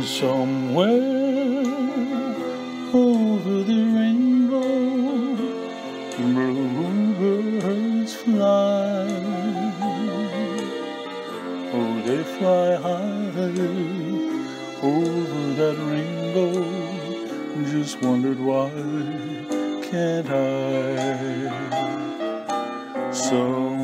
Somewhere over the rainbow, bluebirds fly. Oh, they fly high over that rainbow. Just wondered why can't I? Somewhere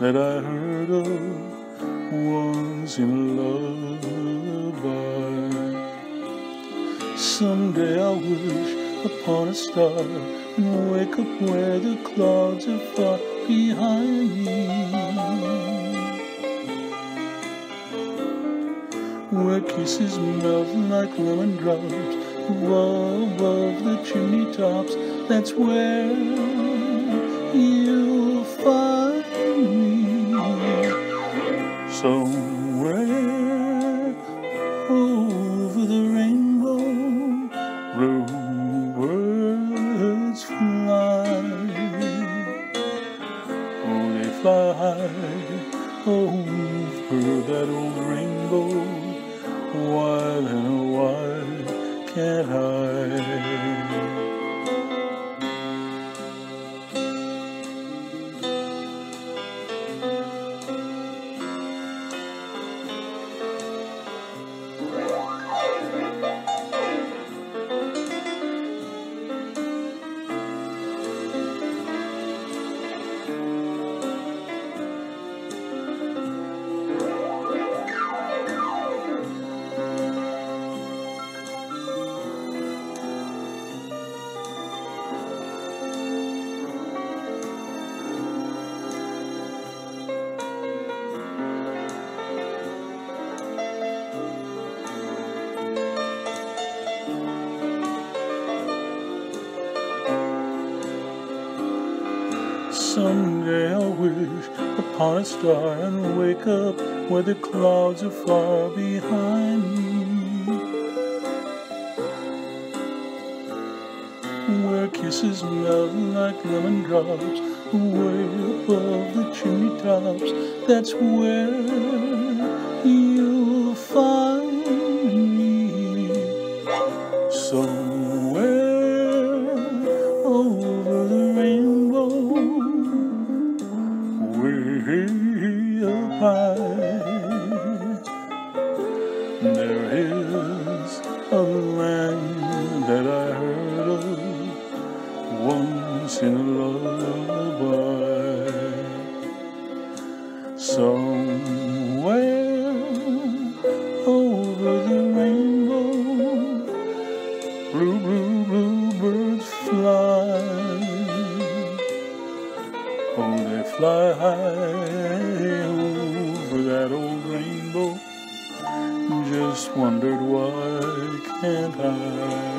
that I heard of once in lullaby. Someday I wish upon a star and wake up where the clouds are far behind me. Where kisses melt like lemon drops above the chimney tops. That's where Somewhere over the rainbow, blue bluebirds fly. Oh, they fly over that old rainbow. Why then, why can't I? Someday I'll wish upon a star and wake up where the clouds are far behind me. Where kisses melt like lemon drops way above the chimney tops. That's where in a lullaby. Somewhere over the rainbow, blue, blue, blue birds fly. Oh, they fly high over that old rainbow. Just wondered why can't I?